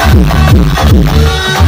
Thank you.